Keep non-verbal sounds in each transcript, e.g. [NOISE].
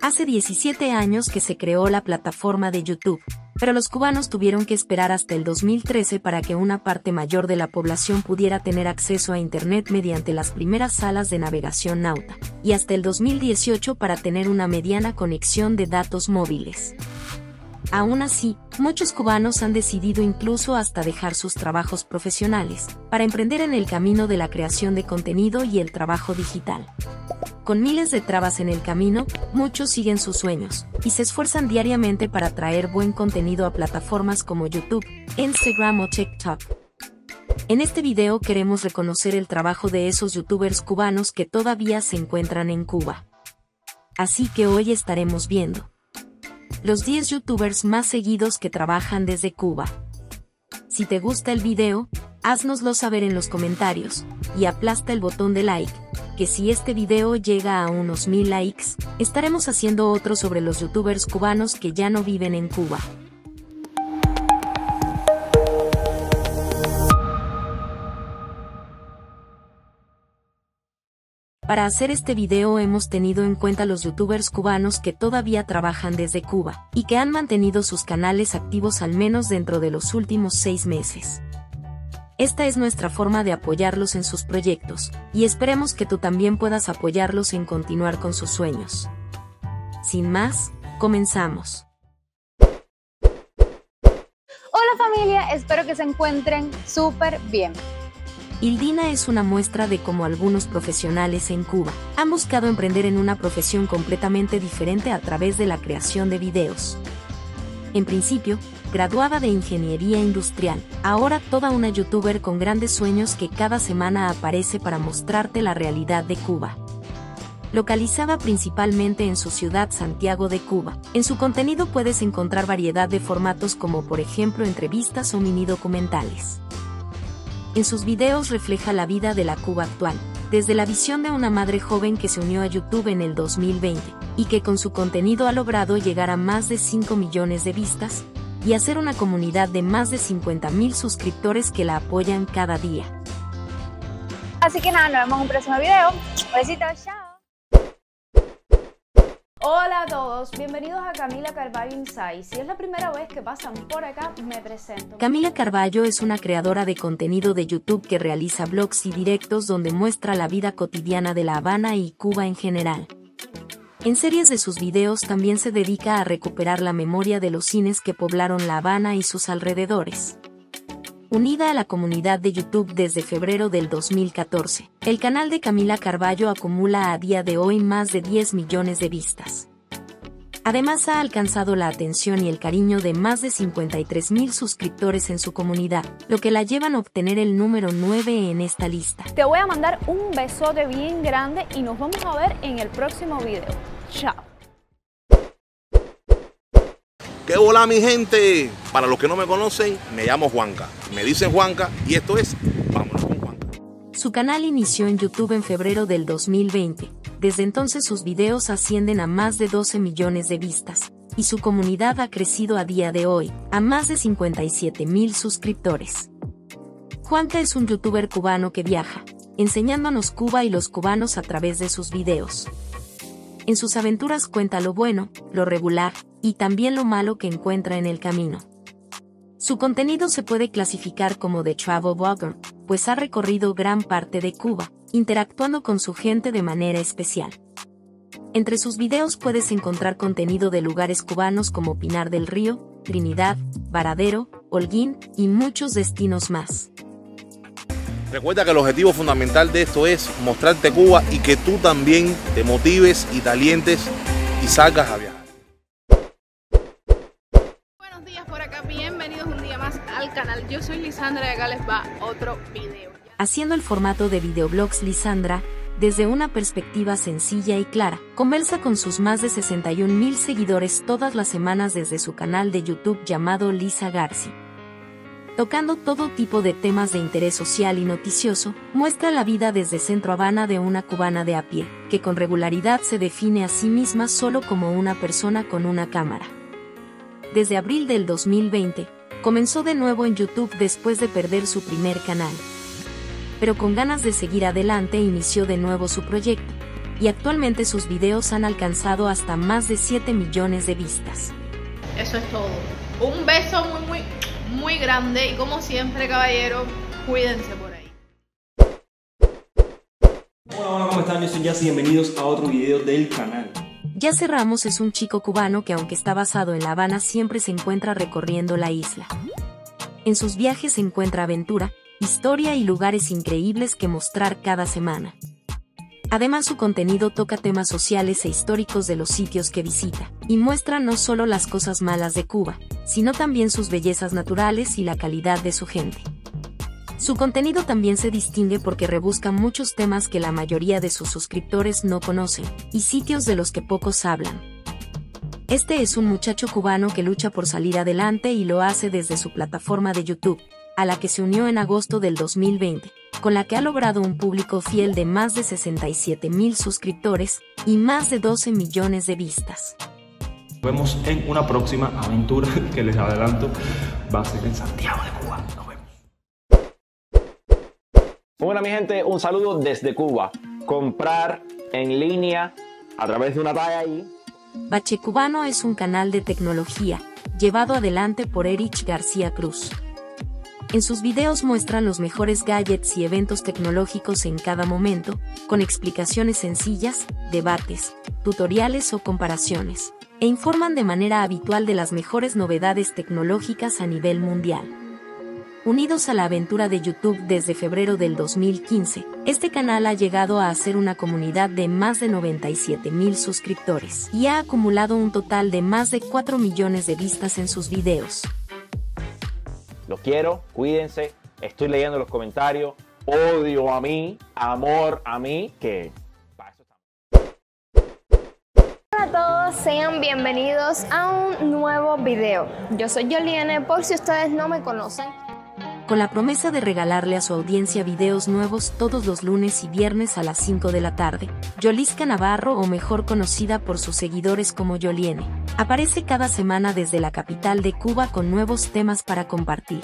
Hace 17 años que se creó la plataforma de YouTube, pero los cubanos tuvieron que esperar hasta el 2013 para que una parte mayor de la población pudiera tener acceso a Internet mediante las primeras salas de navegación nauta, y hasta el 2018 para tener una mediana conexión de datos móviles. Aún así, muchos cubanos han decidido incluso hasta dejar sus trabajos profesionales, para emprender en el camino de la creación de contenido y el trabajo digital. Con miles de trabas en el camino, muchos siguen sus sueños, y se esfuerzan diariamente para traer buen contenido a plataformas como YouTube, Instagram o TikTok. En este video queremos reconocer el trabajo de esos youtubers cubanos que todavía se encuentran en Cuba. Así que hoy estaremos viendo los 10 youtubers más seguidos que trabajan desde Cuba. Si te gusta el video, haznoslo saber en los comentarios, y aplasta el botón de like, que si este video llega a unos mil likes, estaremos haciendo otro sobre los youtubers cubanos que ya no viven en Cuba. Para hacer este video hemos tenido en cuenta los youtubers cubanos que todavía trabajan desde Cuba, y que han mantenido sus canales activos al menos dentro de los últimos seis meses. Esta es nuestra forma de apoyarlos en sus proyectos, y esperemos que tú también puedas apoyarlos en continuar con sus sueños. Sin más, comenzamos. Hola familia, espero que se encuentren súper bien. Ildina es una muestra de cómo algunos profesionales en Cuba han buscado emprender en una profesión completamente diferente a través de la creación de videos. En principio, graduada de Ingeniería Industrial, ahora toda una youtuber con grandes sueños que cada semana aparece para mostrarte la realidad de Cuba. Localizada principalmente en su ciudad Santiago de Cuba, en su contenido puedes encontrar variedad de formatos como por ejemplo entrevistas o mini documentales. En sus videos refleja la vida de la Cuba actual, desde la visión de una madre joven que se unió a YouTube en el 2020, y que con su contenido ha logrado llegar a más de 5 millones de vistas, y hacer una comunidad de más de 50.000 suscriptores que la apoyan cada día. Así que nada, nos vemos en un próximo video. Besitos, chao. Todos, bienvenidos a Camila Carballo Insight. Si es la primera vez que pasan por acá, me presento. Camila Carballo es una creadora de contenido de YouTube que realiza blogs y directos donde muestra la vida cotidiana de La Habana y Cuba en general. En series de sus videos también se dedica a recuperar la memoria de los cines que poblaron La Habana y sus alrededores. Unida a la comunidad de YouTube desde febrero del 2014, el canal de Camila Carballo acumula a día de hoy más de 10 millones de vistas. Además ha alcanzado la atención y el cariño de más de 53 mil suscriptores en su comunidad, lo que la llevan a obtener el número 9 en esta lista. Te voy a mandar un besote bien grande y nos vamos a ver en el próximo video. Chao. ¿Qué hola mi gente? Para los que no me conocen, me llamo Juanca. Me dicen Juanca y esto es Vámonos con Juanca. Su canal inició en YouTube en febrero del 2020. Desde entonces sus videos ascienden a más de 12 millones de vistas, y su comunidad ha crecido a día de hoy, a más de 57 mil suscriptores. Juanca es un youtuber cubano que viaja, enseñándonos Cuba y los cubanos a través de sus videos. En sus aventuras cuenta lo bueno, lo regular, y también lo malo que encuentra en el camino. Su contenido se puede clasificar como de travel blogger, pues ha recorrido gran parte de Cuba, interactuando con su gente de manera especial. Entre sus videos puedes encontrar contenido de lugares cubanos como Pinar del Río, Trinidad, Varadero, Holguín y muchos destinos más. Recuerda que el objetivo fundamental de esto es mostrarte Cuba y que tú también te motives y te alientes y salgas a viajar. Buenos días por acá, bienvenidos un día más al canal. Yo soy Lisandra y acá les va otro video. Haciendo el formato de videoblogs Lisandra, desde una perspectiva sencilla y clara, conversa con sus más de 61 mil seguidores todas las semanas desde su canal de YouTube llamado Lisa Garci. Tocando todo tipo de temas de interés social y noticioso, muestra la vida desde Centro Habana de una cubana de a pie, que con regularidad se define a sí misma solo como una persona con una cámara. Desde abril del 2020, comenzó de nuevo en YouTube después de perder su primer canal. Pero con ganas de seguir adelante inició de nuevo su proyecto, y actualmente sus videos han alcanzado hasta más de 7 millones de vistas. Eso es todo. Un beso muy, muy, muy grande y como siempre, caballero, cuídense por ahí. Hola, hola, ¿cómo están? Yo soy Jazz y bienvenidos a otro video del canal. Yace Ramos es un chico cubano que aunque está basado en La Habana siempre se encuentra recorriendo la isla. En sus viajes se encuentra aventura, historia y lugares increíbles que mostrar cada semana. Además su contenido toca temas sociales e históricos de los sitios que visita, y muestra no solo las cosas malas de Cuba, sino también sus bellezas naturales y la calidad de su gente. Su contenido también se distingue porque rebusca muchos temas que la mayoría de sus suscriptores no conocen, y sitios de los que pocos hablan. Este es un muchacho cubano que lucha por salir adelante y lo hace desde su plataforma de YouTube, a la que se unió en agosto del 2020, con la que ha logrado un público fiel de más de 67 mil suscriptores y más de 12 millones de vistas. Nos vemos en una próxima aventura [LAUGHS] que les adelanto va a ser en Santiago de Cuba. Nos vemos. Hola mi gente, un saludo desde Cuba. Comprar en línea a través de una talla ahí. Bache Cubano es un canal de tecnología, llevado adelante por Erich García Cruz. En sus videos muestran los mejores gadgets y eventos tecnológicos en cada momento, con explicaciones sencillas, debates, tutoriales o comparaciones, e informan de manera habitual de las mejores novedades tecnológicas a nivel mundial. Unidos a la aventura de YouTube desde febrero del 2015, este canal ha llegado a ser una comunidad de más de 97 mil suscriptores y ha acumulado un total de más de 4 millones de vistas en sus videos. Los quiero, cuídense. Estoy leyendo los comentarios. Odio a mí, amor a mí, que. Hola a todos, sean bienvenidos a un nuevo video. Yo soy Yoliene, por si ustedes no me conocen. Con la promesa de regalarle a su audiencia videos nuevos todos los lunes y viernes a las 5 de la tarde. Yolisca Navarro, o mejor conocida por sus seguidores como Yoliene, aparece cada semana desde la capital de Cuba con nuevos temas para compartir.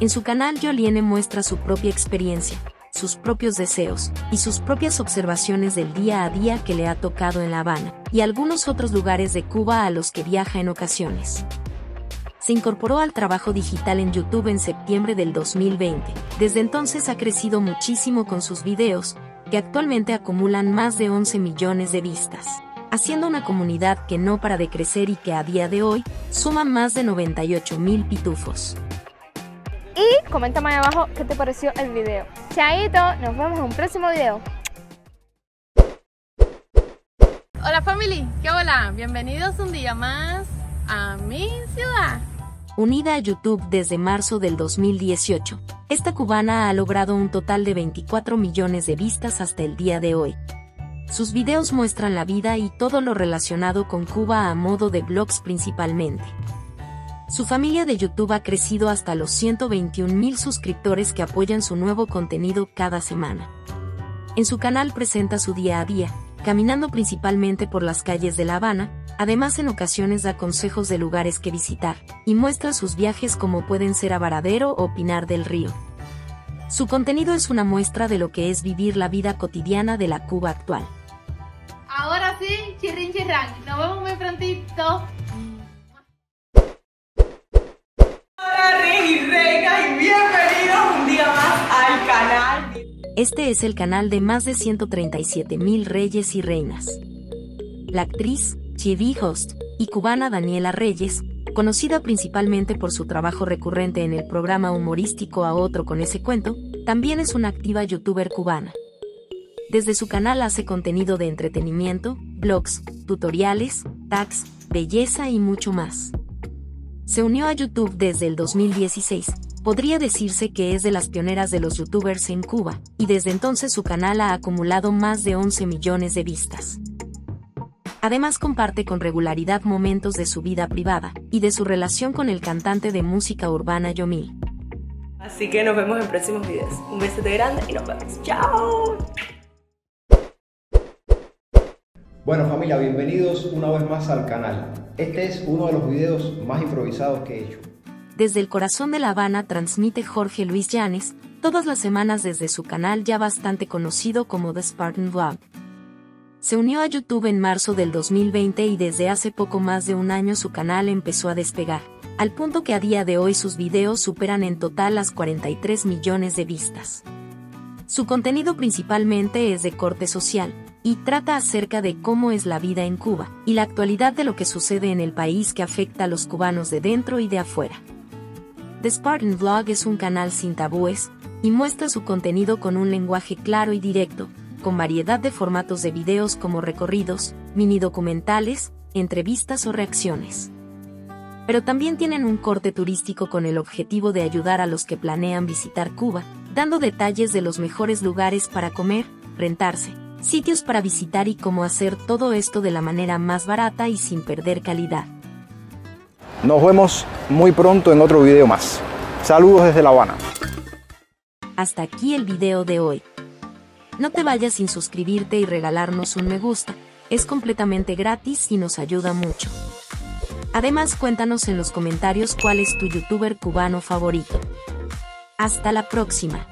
En su canal Yoliene muestra su propia experiencia, sus propios deseos y sus propias observaciones del día a día que le ha tocado en La Habana y algunos otros lugares de Cuba a los que viaja en ocasiones se incorporó al trabajo digital en YouTube en septiembre del 2020. Desde entonces ha crecido muchísimo con sus videos, que actualmente acumulan más de 11 millones de vistas, haciendo una comunidad que no para de crecer y que a día de hoy suma más de 98 mil pitufos. Y coméntame ahí abajo qué te pareció el video. Chaito, nos vemos en un próximo video. Hola family, ¿qué hola? Bienvenidos un día más a mi ciudad. Unida a YouTube desde marzo del 2018, esta cubana ha logrado un total de 24 millones de vistas hasta el día de hoy. Sus videos muestran la vida y todo lo relacionado con Cuba a modo de blogs principalmente. Su familia de YouTube ha crecido hasta los 121 mil suscriptores que apoyan su nuevo contenido cada semana. En su canal presenta su día a día, caminando principalmente por las calles de La Habana, además en ocasiones da consejos de lugares que visitar, y muestra sus viajes como pueden ser a Varadero o Pinar del Río. Su contenido es una muestra de lo que es vivir la vida cotidiana de la Cuba actual. Ahora sí, chirrin chirrán. Nos vemos muy prontito. Hola rey y reinas y bienvenidos un día más al canal. Este es el canal de más de 137 mil reyes y reinas. La actriz, TV host, y cubana Daniela Reyes, conocida principalmente por su trabajo recurrente en el programa humorístico A Otro con ese cuento, también es una activa youtuber cubana. Desde su canal hace contenido de entretenimiento, blogs, tutoriales, tags, belleza y mucho más. Se unió a YouTube desde el 2016, podría decirse que es de las pioneras de los youtubers en Cuba, y desde entonces su canal ha acumulado más de 11 millones de vistas. Además comparte con regularidad momentos de su vida privada y de su relación con el cantante de música urbana Yomil. Así que nos vemos en próximos videos. Un besote grande y nos vemos. ¡Chao! Bueno familia, bienvenidos una vez más al canal. Este es uno de los videos más improvisados que he hecho. Desde el corazón de La Habana transmite Jorge Luis Llanes, todas las semanas desde su canal ya bastante conocido como The Spartan Vlog. Se unió a YouTube en marzo del 2020 y desde hace poco más de un año su canal empezó a despegar, al punto que a día de hoy sus videos superan en total las 43 millones de vistas. Su contenido principalmente es de corte social, y trata acerca de cómo es la vida en Cuba, y la actualidad de lo que sucede en el país que afecta a los cubanos de dentro y de afuera. The Spartan Vlog es un canal sin tabúes, y muestra su contenido con un lenguaje claro y directo, con variedad de formatos de videos como recorridos, mini documentales, entrevistas o reacciones. Pero también tienen un corte turístico con el objetivo de ayudar a los que planean visitar Cuba, dando detalles de los mejores lugares para comer, rentarse, sitios para visitar y cómo hacer todo esto de la manera más barata y sin perder calidad. Nos vemos muy pronto en otro video más. Saludos desde La Habana. Hasta aquí el video de hoy. No te vayas sin suscribirte y regalarnos un me gusta, es completamente gratis y nos ayuda mucho. Además cuéntanos en los comentarios cuál es tu youtuber cubano favorito. Hasta la próxima.